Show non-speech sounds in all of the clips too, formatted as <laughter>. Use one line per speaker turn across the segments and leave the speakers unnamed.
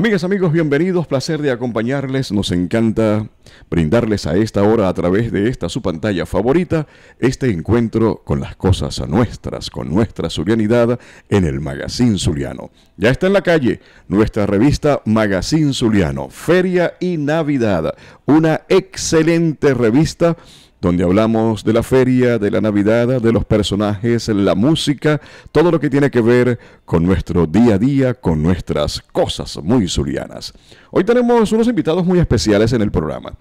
Amigas, amigos, bienvenidos. Placer de acompañarles. Nos encanta brindarles a esta hora a través de esta su pantalla favorita este encuentro con las cosas nuestras, con nuestra zulianidad en el Magazine Zuliano. Ya está en la calle nuestra revista Magazine Zuliano, Feria y Navidad, una excelente revista donde hablamos de la feria, de la Navidad, de los personajes, la música, todo lo que tiene que ver con nuestro día a día, con nuestras cosas muy surianas. Hoy tenemos unos invitados muy especiales en el programa.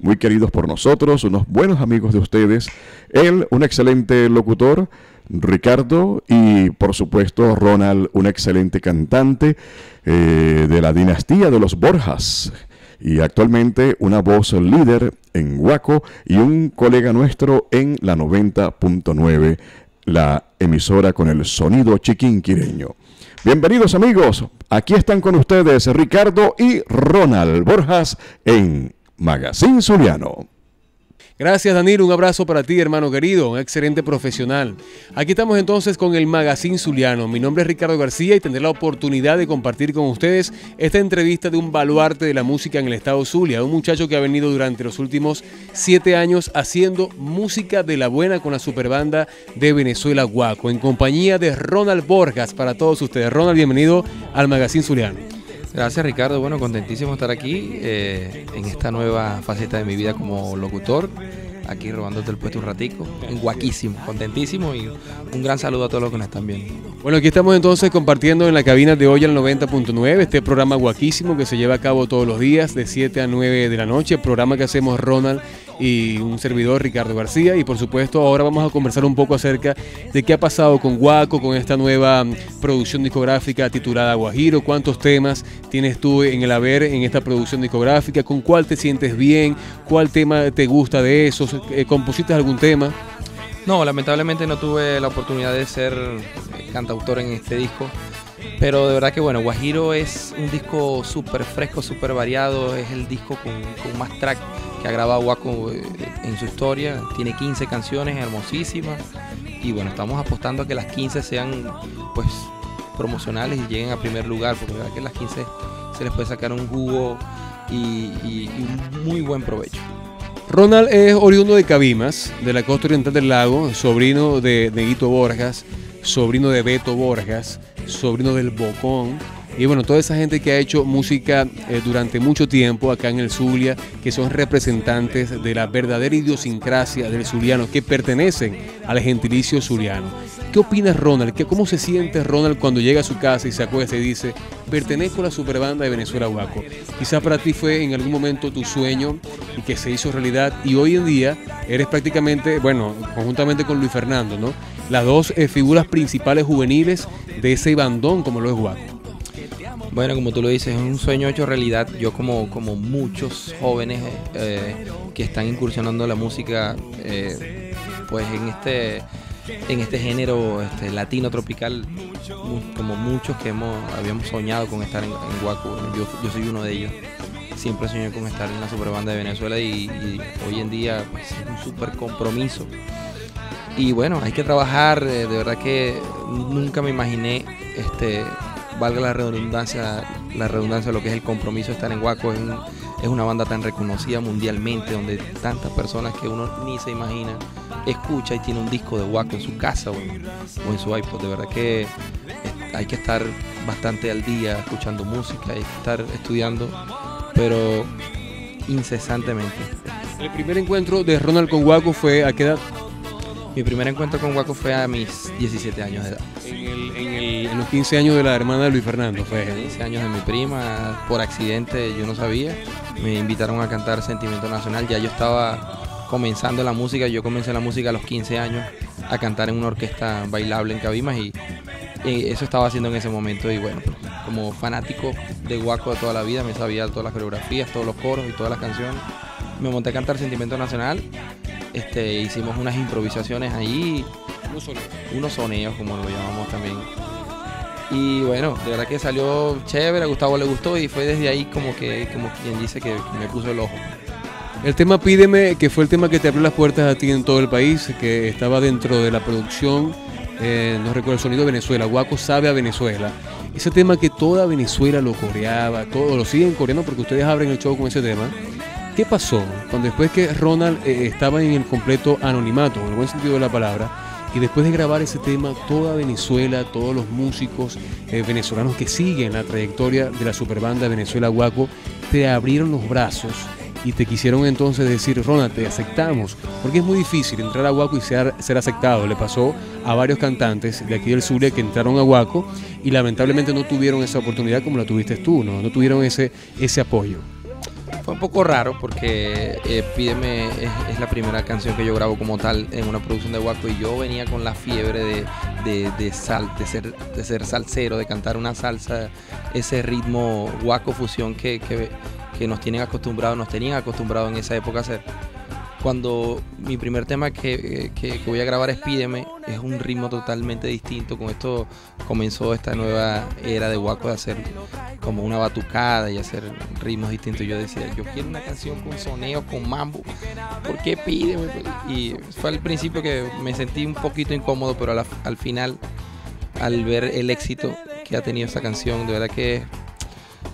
Muy queridos por nosotros, unos buenos amigos de ustedes. Él, un excelente locutor, Ricardo y por supuesto Ronald, un excelente cantante eh, de la dinastía de los Borjas y actualmente una voz líder en Huaco y un colega nuestro en la 90.9, la emisora con el sonido chiquinquireño. Bienvenidos amigos, aquí están con ustedes Ricardo y Ronald Borjas en Magazine Zuliano.
Gracias, Danilo. Un abrazo para ti, hermano querido, un excelente profesional. Aquí estamos entonces con el Magazine Zuliano. Mi nombre es Ricardo García y tendré la oportunidad de compartir con ustedes esta entrevista de un baluarte de la música en el estado Zulia, un muchacho que ha venido durante los últimos siete años haciendo música de la buena con la superbanda de Venezuela Guaco, en compañía de Ronald Borgas para todos ustedes. Ronald, bienvenido al Magazine Zuliano.
Gracias Ricardo, bueno, contentísimo estar aquí eh, en esta nueva faceta de mi vida como locutor, aquí robándote el puesto un ratico, guaquísimo, contentísimo y un gran saludo a todos los que nos están viendo.
Bueno, aquí estamos entonces compartiendo en la cabina de hoy al 90.9, este programa guaquísimo que se lleva a cabo todos los días de 7 a 9 de la noche, programa que hacemos Ronald y un servidor Ricardo García. Y por supuesto ahora vamos a conversar un poco acerca de qué ha pasado con Guaco, con esta nueva mm, producción discográfica titulada Guajiro, cuántos temas tienes tú en el haber en esta producción discográfica, con cuál te sientes bien, cuál tema te gusta de esos, eh, compusiste algún tema.
No, lamentablemente no tuve la oportunidad de ser cantautor en este disco. Pero de verdad que bueno, Guajiro es un disco súper fresco, súper variado, es el disco con, con más track que ha grabado Waco eh, en su historia. Tiene 15 canciones hermosísimas y bueno, estamos apostando a que las 15 sean pues promocionales y lleguen a primer lugar, porque verdad que las 15 se les puede sacar un jugo y, un muy buen provecho.
Ronald es oriundo de Cabimas, de la costa oriental del lago, sobrino de Neguito Borjas, sobrino de Beto Borjas, sobrino del Bocón y bueno, toda esa gente que ha hecho música eh, durante mucho tiempo acá en el Zulia, que son representantes de la verdadera idiosincrasia del zuliano, que pertenecen al gentilicio zuliano. ¿Qué opinas Ronald? ¿Qué, ¿Cómo se siente Ronald cuando llega a su casa y se acuesta y dice, pertenezco a la superbanda de Venezuela Huaco? Quizá para ti fue en algún momento tu sueño y que se hizo realidad y hoy en día eres prácticamente, bueno, conjuntamente con Luis Fernando, ¿no? Las dos eh, figuras principales juveniles de ese bandón como lo es Huaco.
Bueno, como tú lo dices, es un sueño hecho realidad. Yo como, como muchos jóvenes eh, que están incursionando la música, eh, pues en este, en este género este, latino tropical, como muchos que hemos, habíamos soñado con estar en, en Guaco, yo, soy uno de ellos. Siempre soñé con estar en la superbanda de Venezuela y, hoy en día pues, es un súper compromiso. Y bueno, hay que trabajar, eh, de verdad que nunca me imaginé este, valga la redundancia, la redundancia, lo que es el compromiso de estar en Guaco, es, una banda tan reconocida mundialmente, donde tantas personas que uno ni se imagina escucha y tiene un disco de Guaco en su casa o, en su iPod. De verdad que hay que estar bastante al día escuchando música, hay que estar estudiando, pero incesantemente.
El primer encuentro de Ronald con Guaco fue a qué edad?
Mi primer encuentro con Guaco fue a mis 17 años de edad.
En, los 15 años de la hermana de Luis Fernando fue.
15 años de mi prima, por accidente yo no sabía. Me invitaron a cantar Sentimiento Nacional. Ya yo estaba comenzando la música. Yo comencé la música a los 15 años a cantar en una orquesta bailable en Cabimas y, eso estaba haciendo en ese momento. Y bueno, como fanático de Guaco de toda la vida, me sabía todas las coreografías, todos los coros y todas las canciones. Me monté a cantar Sentimiento Nacional este, hicimos unas improvisaciones ahí, unos soneos, como lo llamamos también. Y bueno, de verdad que salió chévere, a Gustavo le gustó y fue desde ahí como que, como quien dice que me puso el ojo.
El tema Pídeme, que fue el tema que te abrió las puertas a ti en todo el país, que estaba dentro de la producción, eh, no recuerdo el sonido Venezuela, Guaco sabe a Venezuela. Ese tema que toda Venezuela lo coreaba, todo lo siguen coreando porque ustedes abren el show con ese tema. ¿Qué pasó cuando después que Ronald eh, estaba en el completo anonimato, en el buen sentido de la palabra, y después de grabar ese tema, toda Venezuela, todos los músicos eh, venezolanos que siguen la trayectoria de la superbanda Venezuela Guaco, te abrieron los brazos y te quisieron entonces decir, Ronald, te aceptamos. Porque es muy difícil entrar a Guaco y ser, aceptado. Le pasó a varios cantantes de aquí del Zulia que entraron a Guaco y lamentablemente no tuvieron esa oportunidad como la tuviste tú, no, no tuvieron ese, ese apoyo.
Fue un poco raro porque eh, Pídeme es, la primera canción que yo grabo como tal en una producción de Guaco y yo venía con la fiebre de, de, de sal, de ser, de ser salsero, de cantar una salsa, ese ritmo Guaco fusión que, que, que nos tienen acostumbrados, nos tenían acostumbrados en esa época a hacer. Cuando mi primer tema que, que- voy a grabar es Pídeme, es un ritmo totalmente distinto. Con esto comenzó esta nueva era de Guaco de hacer como una batucada y hacer ritmos distintos. Yo decía, yo quiero una canción con soneo, con mambo. ¿Por qué Pídeme? Y fue al principio que me sentí un poquito incómodo, pero la- al final, al ver el éxito que ha tenido esa canción, de verdad que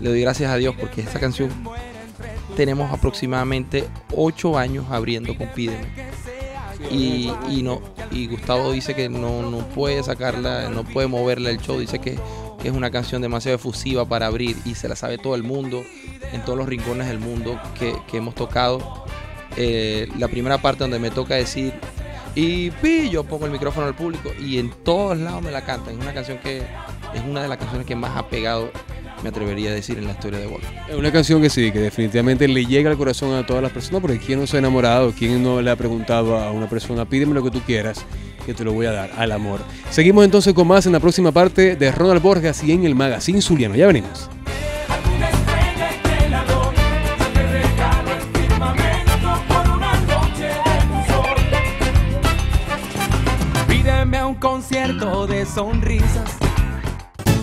le doy gracias a Dios porque esta canción tenemos aproximadamente ocho años abriendo con Pídeme. Y, no, y Gustavo dice que no, no puede sacarla, no puede moverla el show, dice que, es una canción demasiado efusiva para abrir y se la sabe todo el mundo, en todos los rincones del mundo que, que hemos tocado. Eh, la primera parte donde me toca decir y pi, yo pongo el micrófono al público y en todos lados me la cantan. Es una canción que es una de las canciones que más ha pegado, me atrevería a decir, en la historia de Boca.
Es una canción que sí, que definitivamente le llega al corazón a todas las personas, porque ¿quién no se ha enamorado? ¿Quién no le ha preguntado a una persona, pídeme lo que tú quieras, que te lo voy a dar, al amor? Seguimos entonces con más en la próxima parte de Ronald Borges y en el Magazine Zuliano. Ya venimos.
Alguna estrella estrellador te regalo el firmamento por una noche de sol. Pídeme a un concierto de sonrisas.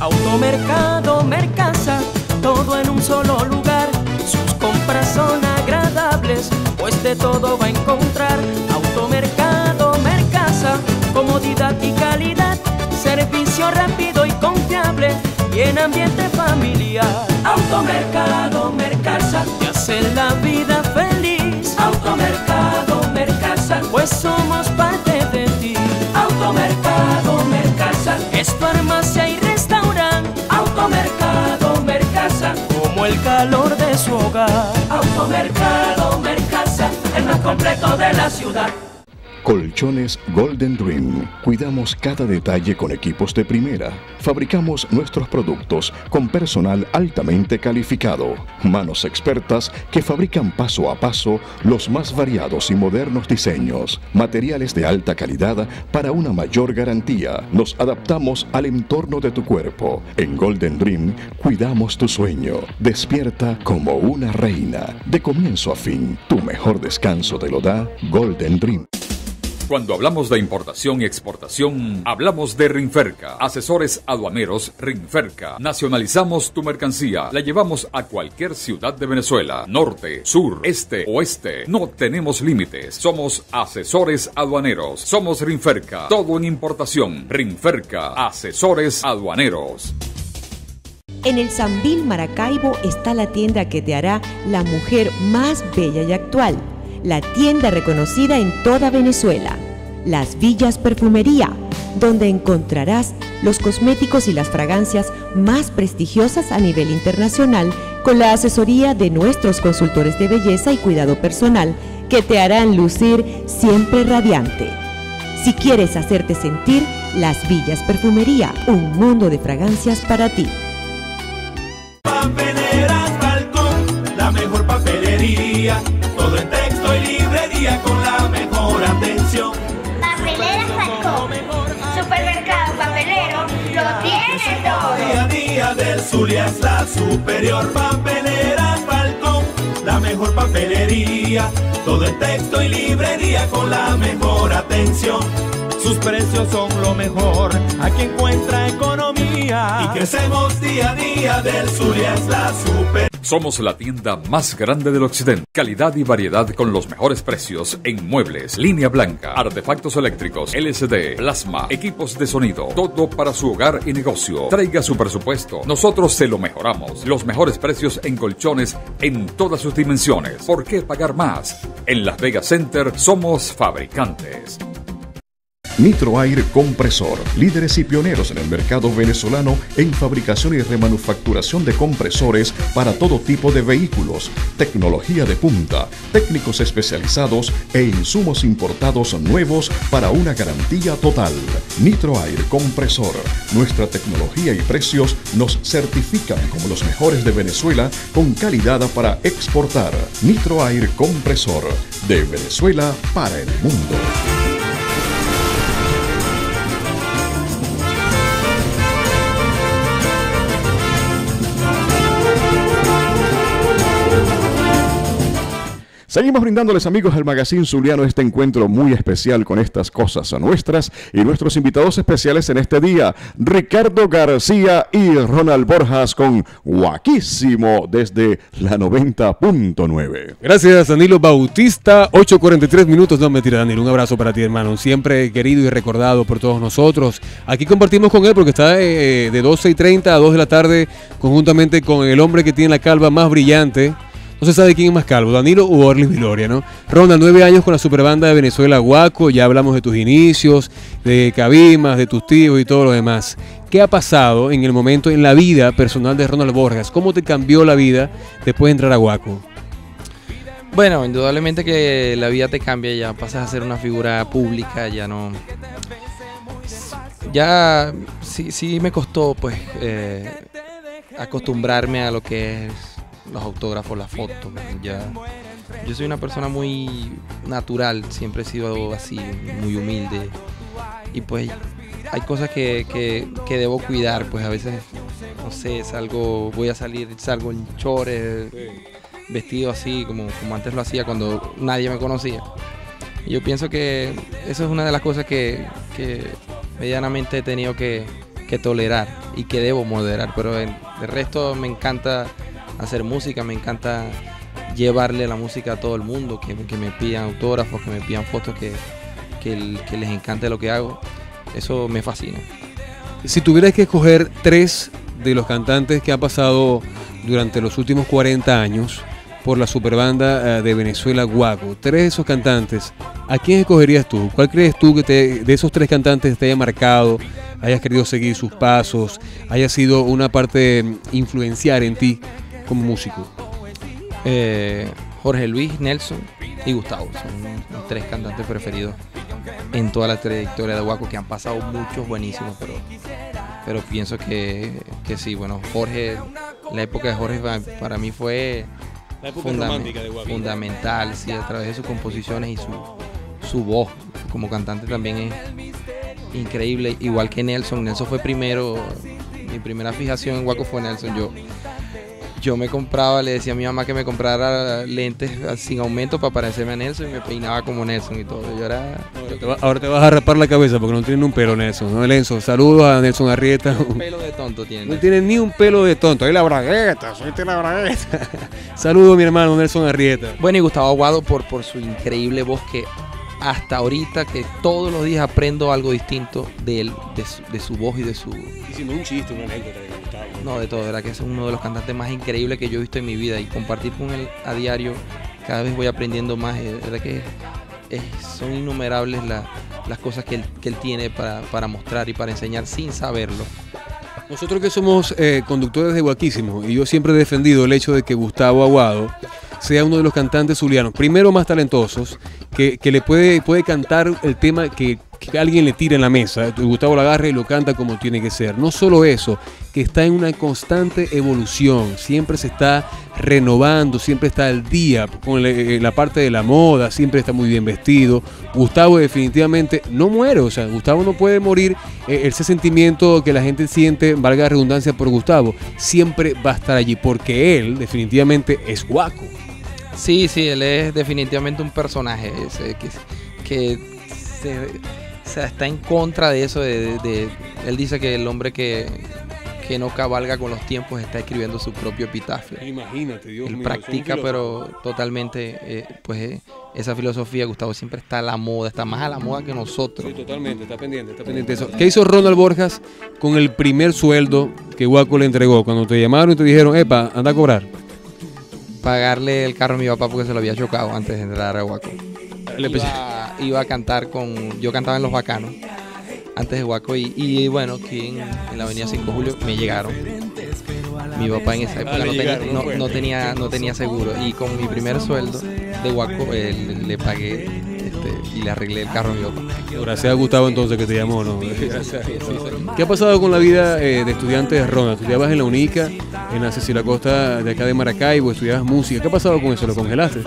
Automercado, Mercasa, todo en un solo lugar. Sus compras son agradables, pues de todo va a encontrar. Automercado, Mercasa, comodidad y calidad. Servicio rápido y confiable y en ambiente familiar. Automercado, Mercasa, te hace la vida feliz. Automercado, Mercasa, pues somos parte Automercado, Mercasa, el más completo de la ciudad.
Colchones Golden Dream. Cuidamos cada detalle con equipos de primera. Fabricamos nuestros productos con personal altamente calificado. Manos expertas que fabrican paso a paso los más variados y modernos diseños. Materiales de alta calidad para una mayor garantía. Nos adaptamos al entorno de tu cuerpo. En Golden Dream cuidamos tu sueño. Despierta como una reina. De comienzo a fin, tu mejor descanso te lo da Golden Dream.
Cuando hablamos de importación y exportación, hablamos de Rinferca, asesores aduaneros Rinferca. Nacionalizamos tu mercancía, la llevamos a cualquier ciudad de Venezuela, norte, sur, este, oeste. No tenemos límites. Somos asesores aduaneros. Somos Rinferca, todo en importación. Rinferca, asesores aduaneros.
En el Sambil Maracaibo está la tienda que te hará la mujer más bella y actual. La tienda reconocida en toda Venezuela. Las Villas Perfumería, donde encontrarás los cosméticos y las fragancias más prestigiosas a nivel internacional con la asesoría de nuestros consultores de belleza y cuidado personal que te harán lucir siempre radiante. Si quieres hacerte sentir, Las Villas Perfumería, un mundo de fragancias para ti.
Es la superior. Papeleras Balcón, la mejor papelería. Todo en texto y librería con la mejor atención. Sus precios son lo mejor, aquí encuentra economía. Y crecemos día a día del Zulia es la super.
Somos la tienda más grande del occidente. Calidad y variedad con los mejores precios en muebles, línea blanca, artefactos eléctricos, LCD, plasma, equipos de sonido. Todo para su hogar y negocio. Traiga su presupuesto. Nosotros se lo mejoramos. Los mejores precios en colchones en todas sus dimensiones. ¿Por qué pagar más? En Las Vegas Center somos fabricantes.
Nitro Air Compresor, líderes y pioneros en el mercado venezolano en fabricación y remanufacturación de compresores para todo tipo de vehículos, tecnología de punta, técnicos especializados e insumos importados nuevos para una garantía total. Nitro Air Compresor, nuestra tecnología y precios nos certifican como los mejores de Venezuela con calidad para exportar. Nitro Air Compresor, de Venezuela para el mundo. Seguimos brindándoles amigos del Magazine Zuliano este encuentro muy especial con estas cosas nuestras y nuestros invitados especiales en este día, Ricardo García y Ronald Borjas con Guaquísimo desde la 90.9.
Gracias, Danilo Bautista. 8.43 minutos. No, mentira, Danilo. Un abrazo para ti, hermano. Siempre querido y recordado por todos nosotros. Aquí compartimos con él porque está eh, de 12 y 30 a 2 de la tarde conjuntamente con el hombre que tiene la calva más brillante. No se sabe quién es más calvo, Danilo u Orly Viloria, ¿no? Ronda, nueve años con la superbanda de Venezuela Guaco, ya hablamos de tus inicios, de Cabimas, de tus tíos y todo lo demás. ¿Qué ha pasado en el momento, en la vida personal de Ronald Borges? ¿Cómo te cambió la vida después de entrar a Guaco?
Bueno, indudablemente que la vida te cambia, ya pasas a ser una figura pública, ya no... Ya sí, sí me costó pues eh, acostumbrarme a lo que es los autógrafos, las fotos. Ya, yo soy una persona muy natural, siempre he sido así, muy humilde. Y pues hay cosas que, que, debo cuidar, pues a veces, no sé, salgo, voy a salir, salgo en chores, vestido así, como, como antes lo hacía cuando nadie me conocía. Y yo pienso que eso es una de las cosas que, medianamente he tenido que, que tolerar y que debo moderar, pero el resto me encanta hacer música, me encanta llevarle la música a todo el mundo, que, me pidan autógrafos, que me pidan fotos, que, que, les encante lo que hago. Eso me fascina.
Si tuvieras que escoger tres de los cantantes que han pasado durante los últimos 40 años por la superbanda eh, de Venezuela Guaco, tres de esos cantantes, ¿a quién escogerías tú? ¿Cuál crees tú que de esos tres cantantes te haya marcado, hayas querido seguir sus pasos, haya sido una parte influenciar en ti como músico?
Eh, Jorge Luis, Nelson y Gustavo son mis tres cantantes preferidos en toda la trayectoria de Guaco, que han pasado muchos buenísimos, pero, pero pienso que, que sí, bueno, Jorge, la época de Jorge pa- para mí fue fundam- fundamental, sí, a través de sus composiciones y su, su voz como cantante también es increíble, igual que Nelson, Nelson fue primero, mi primera fijación en Guaco fue Nelson, yo yo me compraba, le decía a mi mamá que me comprara lentes sin aumento para parecerme a Nelson y me peinaba como Nelson y todo. Yo era.
Te va- Ahora te vas a rapar la cabeza porque no tiene un pelo Nelson, ¿no? Nelson, saludos a Nelson Arrieta.
Un pelo de tonto tiene.
No tiene ni un pelo de tonto. Ahí la bragueta, soy la bragueta. <laughs> Saludos, mi hermano Nelson Arrieta.
Bueno, y Gustavo Aguado por, por su increíble voz que hasta ahorita que todos los días aprendo algo distinto de él, de su, de su voz y de su...
Hicimos un chiste, una anécdota.
No, de todo, de verdad que es uno de los cantantes más increíbles que yo he visto en mi vida y compartir con él a diario, cada vez voy aprendiendo más, y de verdad que es- son innumerables la- las cosas que él, que él tiene para, para mostrar y para enseñar sin saberlo.
Nosotros que somos eh, conductores de Guaquísimo, y yo siempre he defendido el hecho de que Gustavo Aguado sea uno de los cantantes zulianos, primero más talentosos, que, que le puede, puede cantar el tema que, que alguien le tira en la mesa. Gustavo lo agarra y lo canta como tiene que ser. No solo eso, que está en una constante evolución, siempre se está renovando, siempre está al día con la, eh, la parte de la moda, siempre está muy bien vestido. Gustavo definitivamente no muere, o sea, Gustavo no puede morir. Eh, ese sentimiento que la gente siente, valga la redundancia por Gustavo, siempre va a estar allí, porque él definitivamente es guaco.
Sí, sí, él es definitivamente un personaje ese, que, que se, o sea, está en contra de eso. De, de- de- él dice que el hombre que, que no cabalga con los tiempos está escribiendo su propio epitafio.
Imagínate, Dios
Él
mío.
practica, pero totalmente, eh, pues eh, esa filosofía, Gustavo, siempre está a la moda, está más a la moda que nosotros.
Sí, totalmente, está pendiente, está pendiente eso. ¿Qué hizo Ronald Borjas con el primer sueldo que Guaco le entregó? Cuando te llamaron y te dijeron, epa, anda a cobrar. <laughs>
Pagarle el carro a mi papá porque se lo había chocado antes de entrar a Huaco. Iba, iba a cantar con, yo cantaba en Los Bacanos, antes de Huaco, y, y bueno, aquí en, en la avenida 5 de Julio me llegaron. Mi papá en esa época
Ah,
no, tenía,
no
no- tenía, no tenía seguro, y con mi primer sueldo de Huaco eh, le, le pagué este, y le arreglé el carro a mi papá.
Gracias a Gustavo entonces que te llamó, ¿no?
Gracias, sí, sí.
¿Qué ha pasado con la vida eh, de estudiante de Ronald? Estudiabas en la UNICA, en la Cecilia Costa de acá de Maracaibo, estudiabas música. ¿Qué ha pasado con eso? ¿Lo congelaste?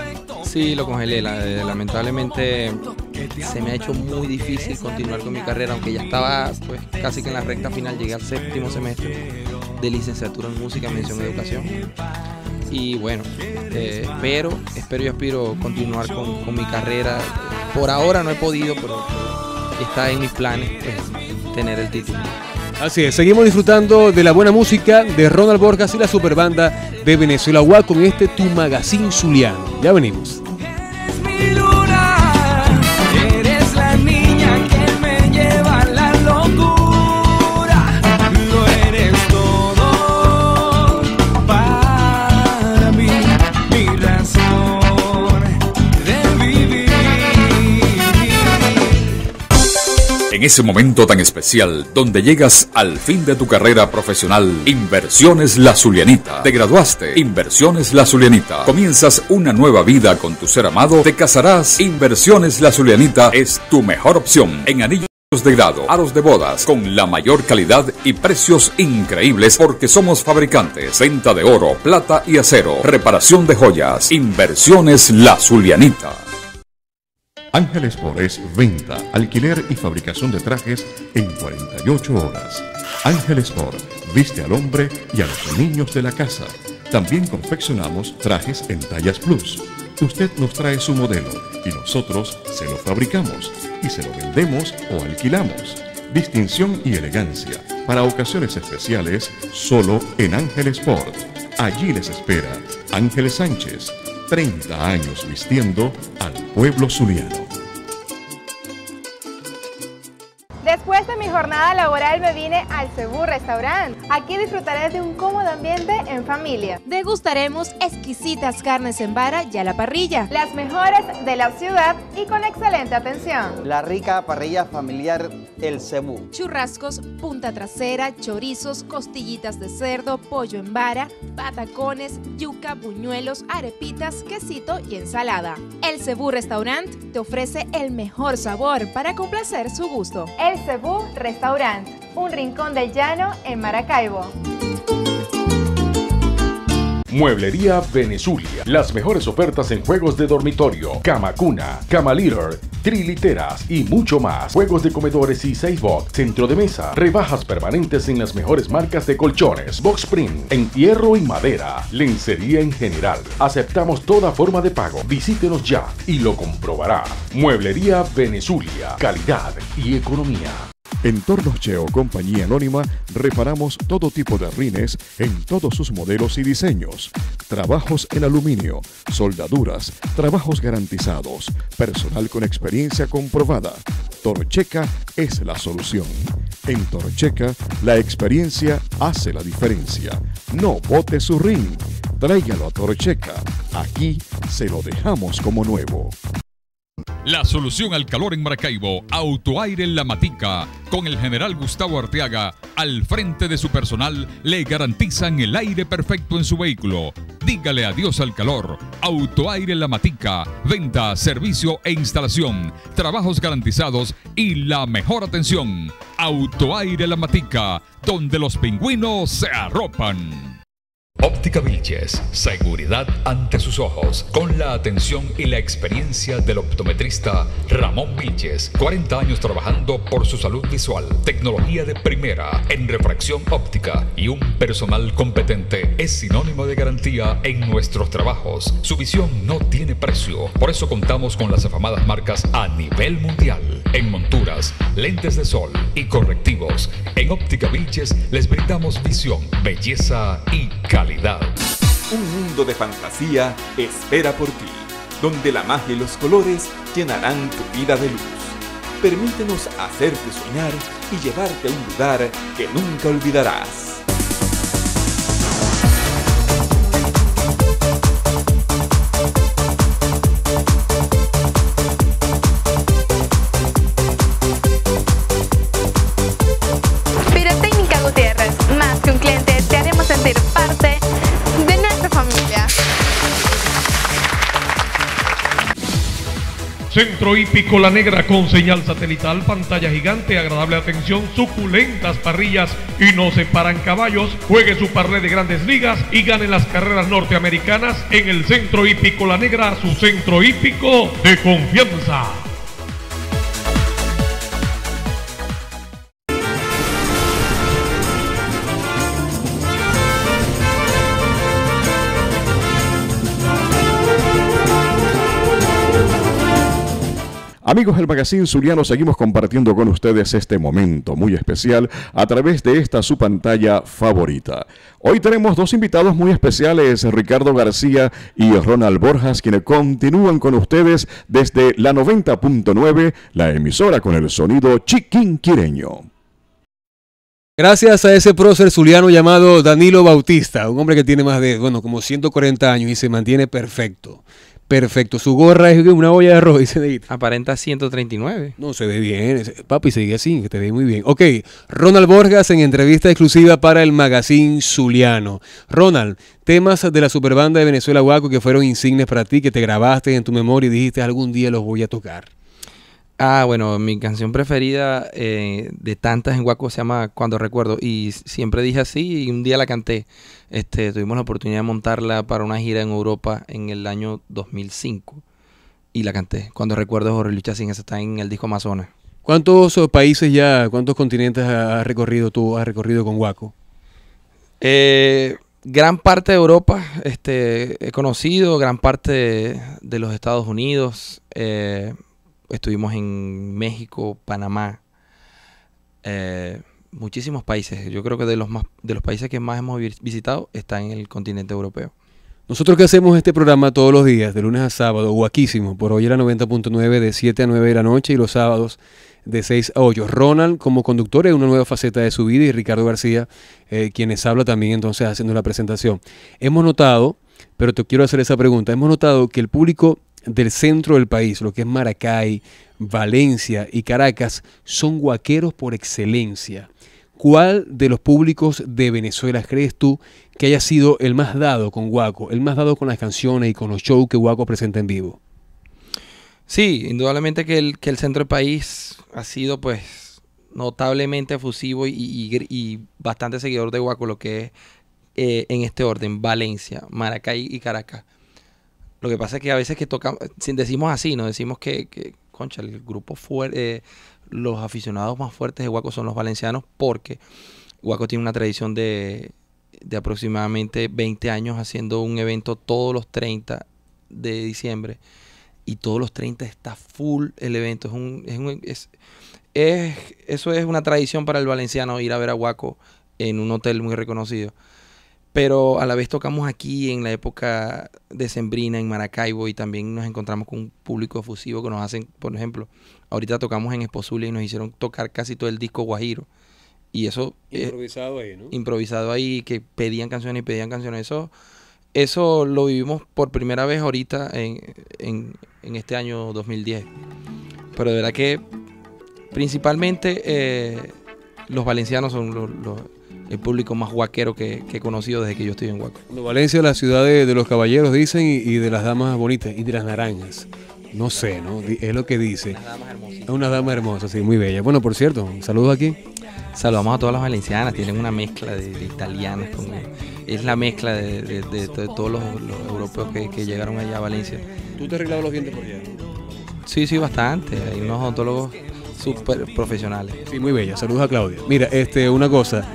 Sí, lo congelé. eh, lamentablemente se me ha hecho muy difícil continuar con mi carrera, aunque ya estaba pues casi que en la recta final, llegué al séptimo semestre de licenciatura en música, mención educación. Y bueno, este, pero espero y aspiro continuar con, con mi carrera. Por ahora no he podido, pero, está en mis planes pues, tener el título.
Así es, seguimos disfrutando de la buena música de Ronald Borjas y la superbanda de Venezuela Guaco en este Tu Magazine Zuliano. Ya venimos.
En ese momento tan especial, donde llegas al fin de tu carrera profesional, Inversiones La Zulianita. Te graduaste, Inversiones La Zulianita. Comienzas una nueva vida con tu ser amado, te casarás. Inversiones La Zulianita es tu mejor opción en anillos de grado, aros de bodas, con la mayor calidad y precios increíbles porque somos fabricantes, venta de oro, plata y acero, reparación de joyas, Inversiones La Zulianita.
Ángeles Sport es venta, alquiler y fabricación de trajes en 48 horas. Ángel Sport viste al hombre y a los niños de la casa. También confeccionamos trajes en tallas plus. Usted nos trae su modelo y nosotros se lo fabricamos y se lo vendemos o alquilamos. Distinción y elegancia para ocasiones especiales solo en Ángel Sport. Allí les espera Ángel Sánchez, 30 años vistiendo al pueblo zuliano.
Laboral me vine al Cebú Restaurant. Aquí disfrutaré de un cómodo ambiente en familia.
Degustaremos exquisitas carnes en vara y a la parrilla.
Las mejores de la ciudad y con excelente atención.
La rica parrilla familiar El Cebú.
Churrascos, punta trasera, chorizos, costillitas de cerdo, pollo en vara, patacones, yuca, buñuelos, arepitas, quesito y ensalada. El Cebú Restaurant te ofrece el mejor sabor para complacer su gusto.
El Cebú Restaurant, un rincón del llano en Maracaibo.
Mueblería Venezulia. Las mejores ofertas en juegos de dormitorio, cama cuna, cama triliteras y mucho más. Juegos de comedores y 6 box, centro de mesa, rebajas permanentes en las mejores marcas de colchones, box spring, en hierro y madera, lencería en general. Aceptamos toda forma de pago. Visítenos ya y lo comprobará. Mueblería Venezulia. Calidad y economía.
En Tornos Cheo Compañía Anónima reparamos todo tipo de rines en todos sus modelos y diseños. Trabajos en aluminio, soldaduras, trabajos garantizados, personal con experiencia comprobada. Torcheca es la solución. En Torcheca, la experiencia hace la diferencia. No bote su rin. Tráigalo a Torcheca. Aquí se lo dejamos como nuevo.
La solución al calor en Maracaibo, Autoaire La Matica, con el general Gustavo Arteaga al frente de su personal, le garantizan el aire perfecto en su vehículo. Dígale adiós al calor. Autoaire La Matica, venta, servicio e instalación, trabajos garantizados y la mejor atención. Autoaire La Matica, donde los pingüinos se arropan. Óptica Vilches, seguridad ante sus ojos, con la atención y la experiencia del optometrista Ramón Vilches, 40 años trabajando por su salud visual, tecnología de primera en refracción óptica y un personal competente es sinónimo de garantía en nuestros trabajos. Su visión no tiene precio, por eso contamos con las afamadas marcas a nivel mundial en monturas, lentes de sol y correctivos. En Óptica Vilches les brindamos visión, belleza y calidad.
Un mundo de fantasía espera por ti, donde la magia y los colores llenarán tu vida de luz. Permítenos hacerte soñar y llevarte a un lugar que nunca olvidarás.
Centro Hípico La Negra con señal satelital, pantalla gigante, agradable atención, suculentas parrillas y no se paran caballos. Juegue su parlé de grandes ligas y gane las carreras norteamericanas en el Centro Hípico La Negra, su centro hípico de confianza.
Amigos del Magazine Zuliano, seguimos compartiendo con ustedes este momento muy especial a través de esta su pantalla favorita. Hoy tenemos dos invitados muy especiales, Ricardo García y Ronald Borjas, quienes continúan con ustedes desde la 90.9, la emisora con el sonido chiquinquireño.
Gracias a ese prócer zuliano llamado Danilo Bautista, un hombre que tiene más de, bueno, como 140 años y se mantiene perfecto. Perfecto. Su gorra es una olla de arroz, <laughs> dice Neguita.
Aparenta 139.
No, se ve bien. Papi, sigue así, que te ve muy bien. Ok, Ronald Borjas en entrevista exclusiva para el Magazine Zuliano. Ronald, temas de la superbanda de Venezuela Guaco que fueron insignes para ti, que te grabaste en tu memoria y dijiste algún día los voy a tocar.
Ah, bueno, mi canción preferida eh, de tantas en Guaco se llama Cuando Recuerdo. Y siempre dije así y un día la canté. Este, tuvimos la oportunidad de montarla para una gira en Europa en el año 2005. Y la canté. Cuando Recuerdo Jorge Luis Chacín, esa está en el disco Amazonas.
¿Cuántos eh, países ya, cuántos continentes has recorrido tú, has recorrido con Guaco?
Eh, gran parte de Europa este, he conocido, gran parte de, de los Estados Unidos. eh, estuvimos en México, Panamá, eh, muchísimos países. Yo creo que de los más, de los países que más hemos vi- visitado está en el continente europeo.
Nosotros que hacemos este programa todos los días, de lunes a sábado, guaquísimo, por hoy era 90.9 de 7 a 9 de la noche y los sábados de 6 a 8. Ronald como conductor es una nueva faceta de su vida y Ricardo García, eh, quienes habla también entonces haciendo la presentación. Hemos notado, pero te quiero hacer esa pregunta, hemos notado que el público del centro del país, lo que es Maracay, Valencia y Caracas, son guaqueros por excelencia. ¿Cuál de los públicos de Venezuela crees tú que haya sido el más dado con Guaco, el más dado con las canciones y con los shows que Guaco presenta en vivo?
Sí, indudablemente que el, que el centro del país ha sido pues notablemente efusivo y, bastante seguidor de Guaco, lo que es eh, en este orden, Valencia, Maracay y Caracas. Lo que pasa es que a veces que tocamos, decimos así, no decimos que, que concha, el grupo fuerte, los aficionados más fuertes de Guaco son los valencianos porque Guaco tiene una tradición de, de aproximadamente 20 años haciendo un evento todos los 30 de diciembre y todos los 30 está full el evento. Es un, es un- es- es- eso es una tradición para el valenciano ir a ver a Guaco en un hotel muy reconocido. Pero a la vez tocamos aquí en la época decembrina en Maracaibo y también nos encontramos con un público efusivo que nos hacen, por ejemplo, ahorita tocamos en Espozulia y nos hicieron tocar casi todo el disco Guajiro. Y eso... eh,
Improvisado ahí, ¿no?
improvisado ahí, que pedían canciones y pedían canciones. Eso, eso lo vivimos por primera vez ahorita en, en- en este año 2010. Pero de verdad que principalmente eh, los valencianos son los- los- el público más guaquero que, que he conocido desde que yo estoy en.
Bueno, Valencia es la ciudad de, de los caballeros, dicen, y, y de las damas bonitas, y de las naranjas. No sé, ¿no? Es lo que dice. Es una dama hermosa, sí, muy bella. Bueno, por cierto, saludos aquí.
Saludamos a todas las valencianas, tienen una mezcla de, de italianas con, es la mezcla de, todos los, los europeos que, que llegaron allá a Valencia.
¿Tú te has arreglado los dientes por allá?
Sí, sí, bastante. Hay unos odontólogos súper profesionales.
Sí, muy bella. Saludos a Claudia. Mira, este, una cosa.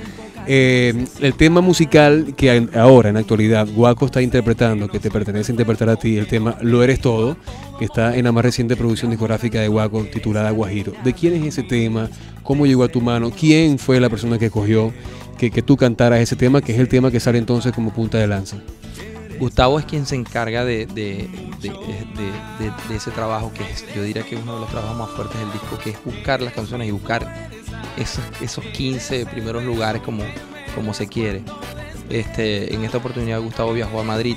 Eh, el tema musical que ahora, en actualidad, Guaco está interpretando, que te pertenece interpretar a ti, el tema Lo Eres Todo, que está en la más reciente producción discográfica de Guaco, titulada Guajiro. ¿De quién es ese tema? ¿Cómo llegó a tu mano? ¿Quién fue la persona que cogió que, que tú cantaras ese tema, que es el tema que sale entonces como punta de lanza?
Gustavo es quien se encarga de, de- de- ese trabajo que yo diría que es uno de los trabajos más fuertes del disco, que es buscar las canciones y buscar esos, esos 15 primeros lugares como, como se quiere. Este, en esta oportunidad Gustavo viajó a Madrid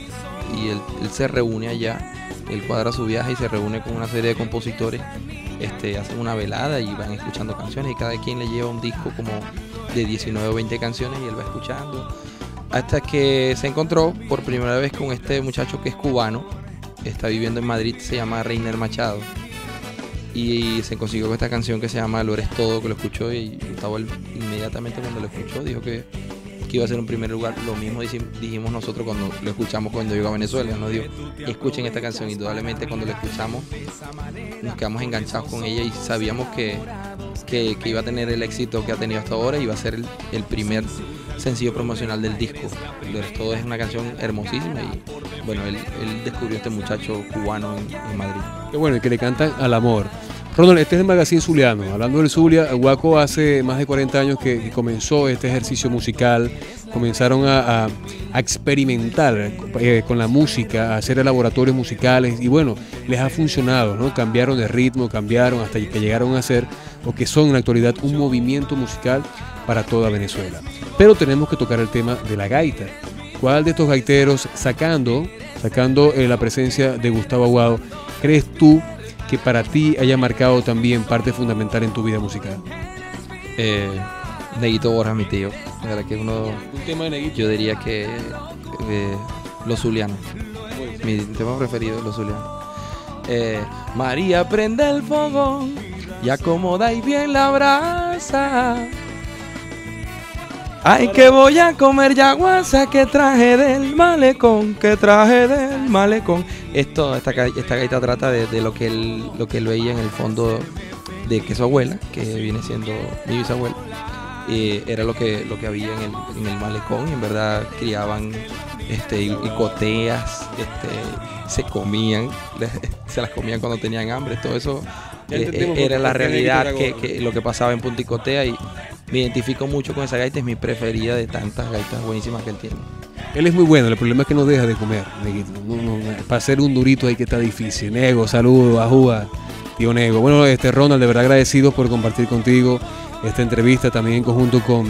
y él, él se reúne allá, él cuadra su viaje y se reúne con una serie de compositores, este, hacen una velada y van escuchando canciones y cada quien le lleva un disco como de 19 o 20 canciones y él va escuchando hasta que se encontró por primera vez con este muchacho que es cubano, está viviendo en Madrid, se llama Reiner Machado. Y se consiguió con esta canción que se llama Lo eres todo, que lo escuchó y Gustavo inmediatamente cuando lo escuchó dijo que, que iba a ser un primer lugar. Lo mismo dijimos nosotros cuando lo escuchamos cuando llegó a Venezuela, nos dijo, escuchen esta canción. Indudablemente cuando la escuchamos nos quedamos enganchados con ella y sabíamos que, que, que iba a tener el éxito que ha tenido hasta ahora y iba a ser el, el primer sencillo promocional del disco. Todo es una canción hermosísima y bueno, él, él descubrió a este muchacho cubano en, en Madrid.
Qué bueno, que le cantan al amor. Ronald, este es el magazine Zuliano. Hablando del Zulia, Guaco hace más de 40 años que, comenzó este ejercicio musical. Comenzaron a experimentar eh, con la música, a hacer laboratorios musicales y bueno, les ha funcionado, ¿no? Cambiaron de ritmo, cambiaron hasta que llegaron a ser, o que son en la actualidad, un movimiento musical para toda Venezuela. Pero tenemos que tocar el tema de la gaita. ¿Cuál de estos gaiteros, sacando, sacando eh, la presencia de Gustavo Aguado, crees tú que para ti haya marcado también parte fundamental en tu vida musical?
Eh, Neguito Borja, mi tío. La verdad que uno.
Un tema de Neguito.
Yo diría que. eh, los Zulianos. Mi tema preferido, los Zulianos. Eh, María, prende el fogón y acomodáis bien la brasa. Ay, que voy a comer yaguasa que traje del malecón, que traje del malecón. Esto, esta, esta gaita trata de, de lo que él, lo que él veía en el fondo de que su abuela, que viene siendo mi bisabuela, eh, era lo que, lo que había en el, en el malecón y en verdad criaban este, y, y coteas, este, se comían, <laughs> se las comían cuando tenían hambre, todo eso eh, era la realidad que, que lo que pasaba en Punticotea y me identifico mucho con esa gaita, es mi preferida de tantas gaitas buenísimas que él tiene.
Él es muy bueno, el problema es que no deja de comer. No, para hacer un durito ahí que está difícil. Nego, saludos, ajúa, tío Nego. Bueno, este Ronald, de verdad agradecido por compartir contigo esta entrevista también en conjunto con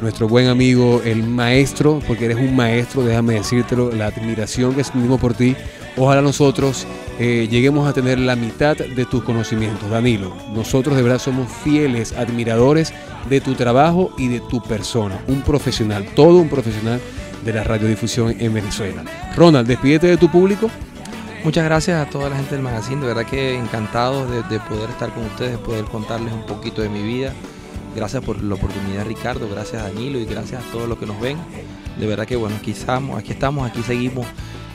nuestro buen amigo, el maestro, porque eres un maestro, déjame decírtelo, la admiración que sentimos por ti. Ojalá nosotros eh, lleguemos a tener la mitad de tus conocimientos, Danilo. Nosotros de verdad somos fieles admiradores de tu trabajo y de tu persona. Un profesional, todo un profesional de la radiodifusión en Venezuela. Ronald, despídete de tu público.
Muchas gracias a toda la gente del magazine, de verdad que encantado de, de poder estar con ustedes, de poder contarles un poquito de mi vida. Gracias por la oportunidad Ricardo, gracias a Danilo y gracias a todos los que nos ven. De verdad que bueno, aquí estamos, aquí estamos, aquí seguimos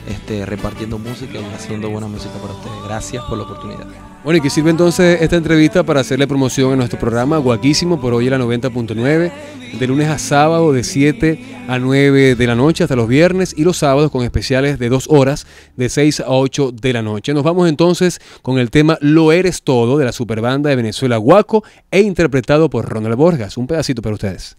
este, repartiendo música y haciendo buena música para ustedes. Gracias por la oportunidad.
Bueno, y que sirve entonces esta entrevista para hacerle promoción en nuestro programa Guaquísimo por hoy a la 90.9, de lunes a sábado de 7 a 9 de la noche hasta los viernes y los sábados con especiales de 2 horas de 6 a 8 de la noche. Nos vamos entonces con el tema Lo Eres Todo de la superbanda de Venezuela Guaco e interpretado por Ronald Borjas. Un pedacito para ustedes.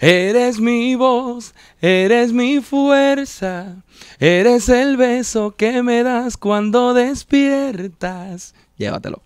Eres mi voz, eres mi fuerza, eres el beso que me das cuando despiertas. Llévatelo.